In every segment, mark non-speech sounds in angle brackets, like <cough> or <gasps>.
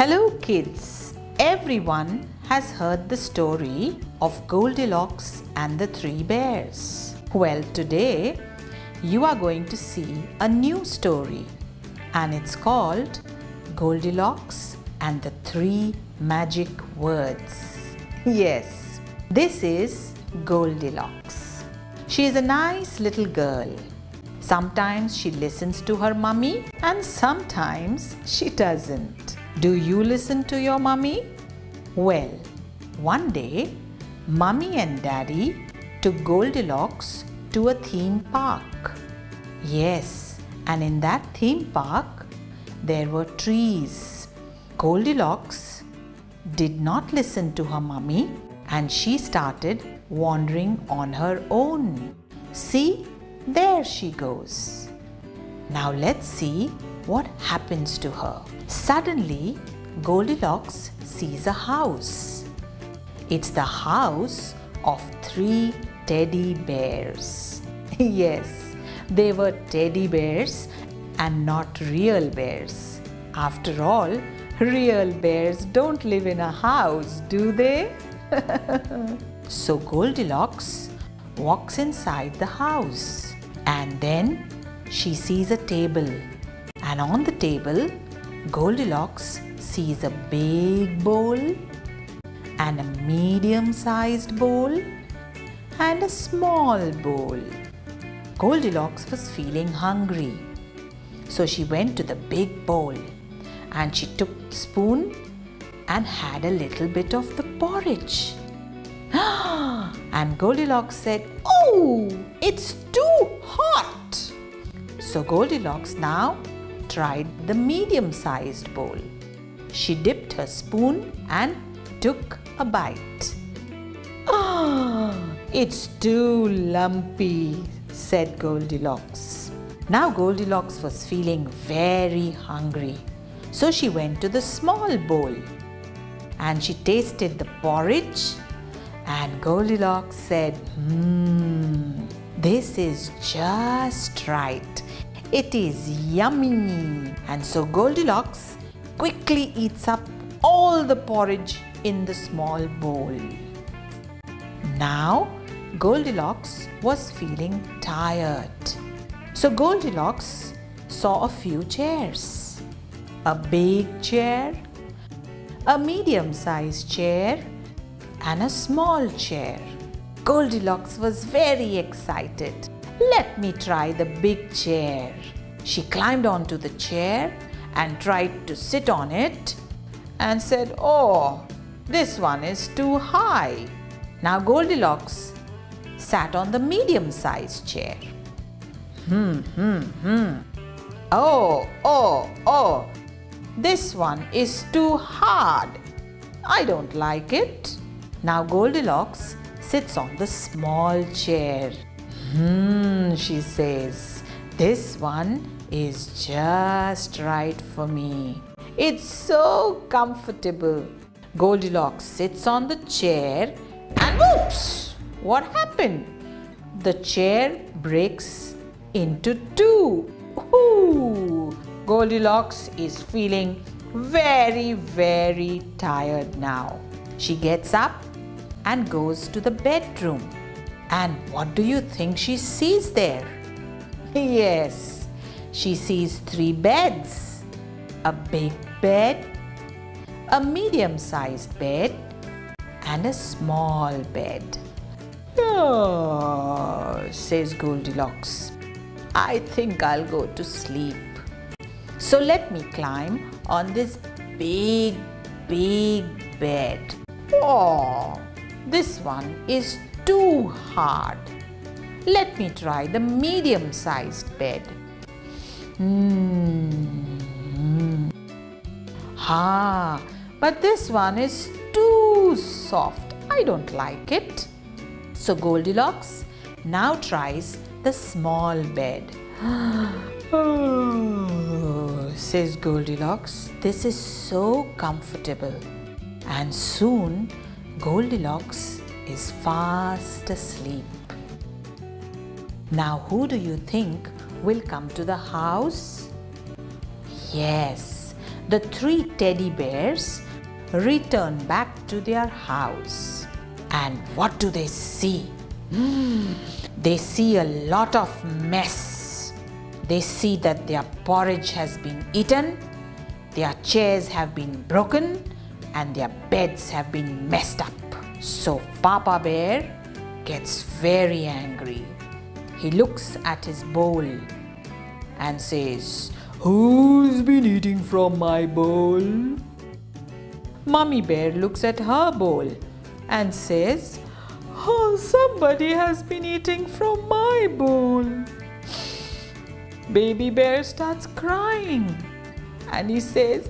Hello kids! Everyone has heard the story of Goldilocks and the Three Bears. Well, today you are going to see a new story and it's called Goldilocks and the Three Magic Words. Yes, this is Goldilocks. She is a nice little girl. Sometimes she listens to her mummy and sometimes she doesn't. Do you listen to your mummy? Well, one day, mummy and daddy took Goldilocks to a theme park. Yes, and in that theme park, there were trees. Goldilocks did not listen to her mummy and she started wandering on her own. See, there she goes. Now let's see what happens to her. Suddenly, Goldilocks sees a house. It's the house of three teddy bears. <laughs> yes, they were teddy bears and not real bears. After all, real bears don't live in a house, do they? <laughs> so Goldilocks walks inside the house and then she sees a table and on the table Goldilocks sees a big bowl and a medium sized bowl and a small bowl. Goldilocks was feeling hungry. So she went to the big bowl and she took spoon and had a little bit of the porridge. <gasps> and Goldilocks said, Oh, it's too hot. So Goldilocks now tried the medium sized bowl. She dipped her spoon and took a bite. Ah, it's too lumpy, said Goldilocks. Now Goldilocks was feeling very hungry. So she went to the small bowl and she tasted the porridge and Goldilocks said, Hmm, this is just right. It is yummy. And so Goldilocks quickly eats up all the porridge in the small bowl. Now Goldilocks was feeling tired. So Goldilocks saw a few chairs. A big chair, a medium sized chair, and a small chair. Goldilocks was very excited. Let me try the big chair. She climbed onto the chair and tried to sit on it and said, Oh, this one is too high. Now Goldilocks sat on the medium sized chair. Hmm, hmm, hmm. Oh, oh, oh, this one is too hard. I don't like it. Now Goldilocks sits on the small chair. Hmm, she says, this one is just right for me. It's so comfortable. Goldilocks sits on the chair and whoops! What happened? The chair breaks into two. Ooh, Goldilocks is feeling very, very tired now. She gets up and goes to the bedroom. And what do you think she sees there? Yes, she sees three beds a big bed, a medium sized bed, and a small bed. Oh, says Goldilocks. I think I'll go to sleep. So let me climb on this big, big bed. Oh, this one is too hard. Let me try the medium sized bed. Hmm. Ha, but this one is too soft. I don't like it. So Goldilocks now tries the small bed. <gasps> oh, says Goldilocks, this is so comfortable. And soon Goldilocks is fast asleep. Now, who do you think will come to the house? Yes, the three teddy bears return back to their house. And what do they see? Mm, they see a lot of mess. They see that their porridge has been eaten, their chairs have been broken, and their beds have been messed up. So Papa Bear gets very angry. He looks at his bowl and says, Who's been eating from my bowl? Mummy Bear looks at her bowl and says, Oh, somebody has been eating from my bowl. Baby Bear starts crying and he says,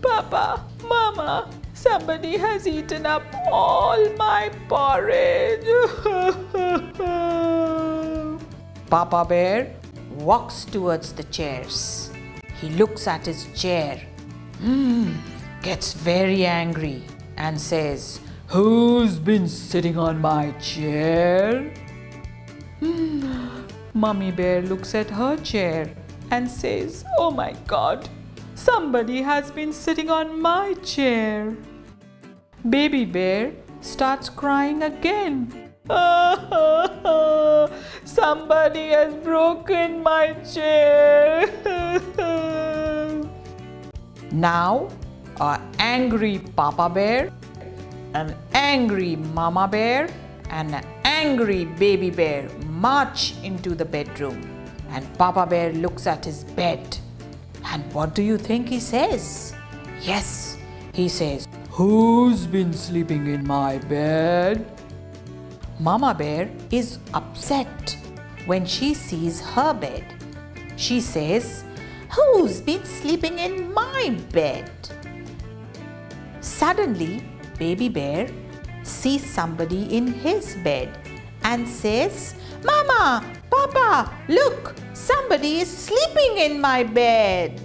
Papa, Mama, somebody has eaten up all my porridge. <laughs> Papa Bear walks towards the chairs. He looks at his chair, mm, gets very angry, and says, Who's been sitting on my chair? Mm. Mummy Bear looks at her chair and says, Oh my god, somebody has been sitting on my chair. Baby Bear starts crying again. <laughs> Somebody has broken my chair. <laughs> now, an angry Papa Bear, an angry Mama Bear, and an angry Baby Bear march into the bedroom. And Papa Bear looks at his bed. And what do you think he says? Yes, he says, Who's been sleeping in my bed? Mama Bear is upset when she sees her bed. She says, Who's been sleeping in my bed? Suddenly, Baby Bear sees somebody in his bed and says, Mama, Papa, look, somebody is sleeping in my bed.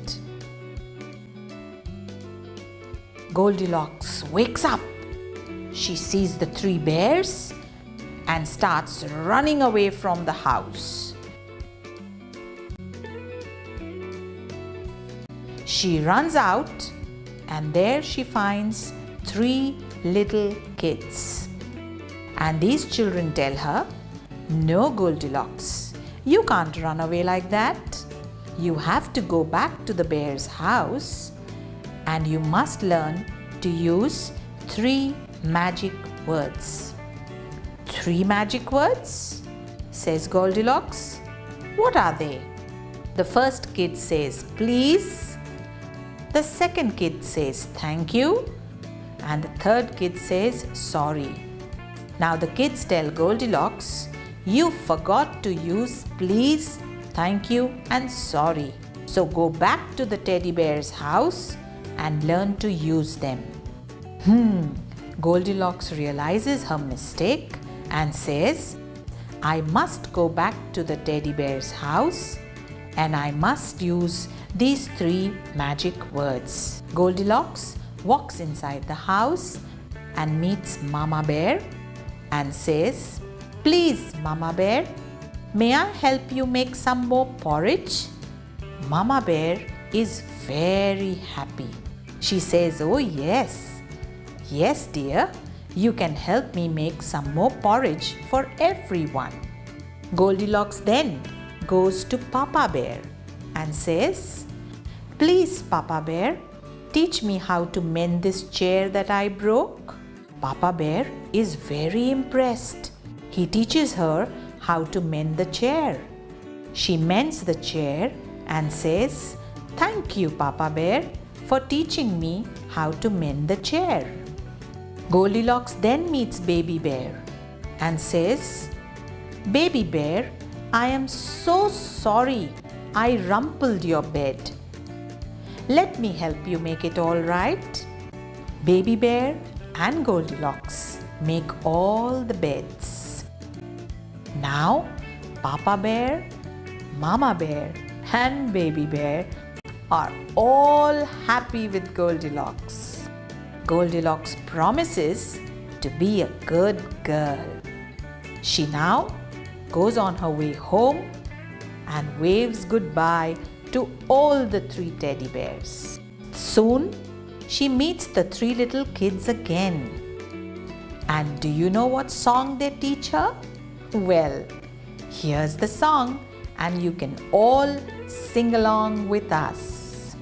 Goldilocks wakes up. She sees the three bears and starts running away from the house. She runs out and there she finds three little kids. And these children tell her, No, Goldilocks, you can't run away like that. You have to go back to the bear's house and you must learn to use three magic words. Three magic words? says Goldilocks. What are they? The first kid says please. The second kid says thank you. And the third kid says sorry. Now the kids tell Goldilocks, you forgot to use please, thank you and sorry. So go back to the teddy bear's house and learn to use them. Hmm, Goldilocks realizes her mistake and says, I must go back to the teddy bear's house and I must use these three magic words. Goldilocks walks inside the house and meets Mama Bear and says, Please, Mama Bear, may I help you make some more porridge? Mama Bear is very happy. She says, Oh, yes. Yes, dear, you can help me make some more porridge for everyone. Goldilocks then goes to Papa Bear and says, Please, Papa Bear, teach me how to mend this chair that I broke. Papa Bear is very impressed. He teaches her how to mend the chair. She mends the chair and says, Thank you, Papa Bear, for teaching me how to mend the chair. Goldilocks then meets Baby Bear and says, Baby Bear, I am so sorry I rumpled your bed. Let me help you make it all right. Baby Bear and Goldilocks make all the beds. Now, Papa Bear, Mama Bear and Baby Bear are all happy with Goldilocks. Goldilocks promises to be a good girl. She now goes on her way home and waves goodbye to all the three teddy bears. Soon, she meets the three little kids again. And do you know what song they teach her? Well, here's the song, and you can all sing along with us.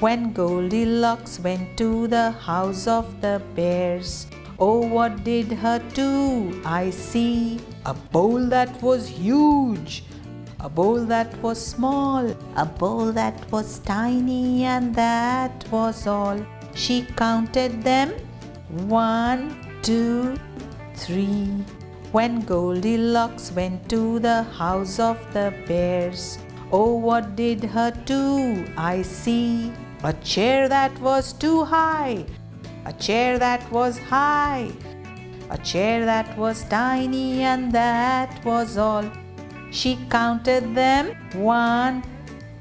When Goldilocks went to the house of the bears, oh, what did her do? I see a bowl that was huge a bowl that was small, a bowl that was tiny, and that was all. She counted them one, two, three. When Goldilocks went to the house of the bears, oh, what did her do? I see a chair that was too high, a chair that was high, a chair that was tiny, and that was all. She counted them one,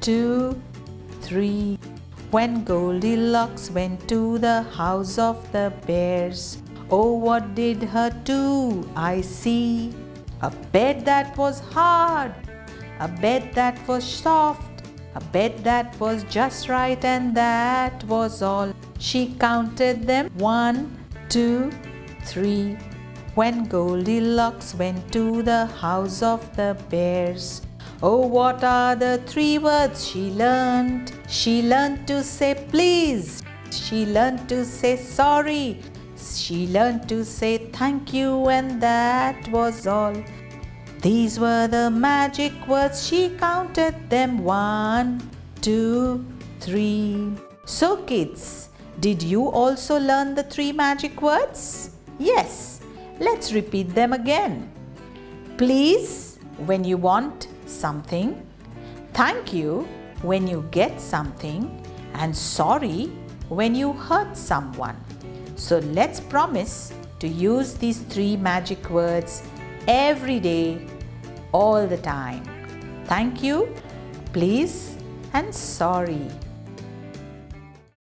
two, three. When Goldilocks went to the house of the bears, oh, what did her do? I see a bed that was hard, a bed that was soft, a bed that was just right, and that was all. She counted them one, two, three, when Goldilocks went to the house of the bears. Oh, what are the three words she learned? She learned to say please. She learned to say sorry. She learned to say thank you, and that was all. These were the magic words. She counted them one, two, three. So, kids, did you also learn the three magic words? Yes. Let's repeat them again. Please when you want something, thank you when you get something, and sorry when you hurt someone. So let's promise to use these three magic words every day, all the time. Thank you, please, and sorry.